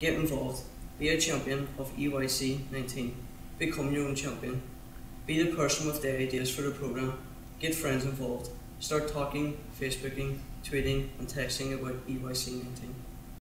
Get involved. Be a champion of EYC 19. Become your own champion. Be the person with the ideas for the program. Get friends involved. Start talking, Facebooking, tweeting, and texting about EYC 19.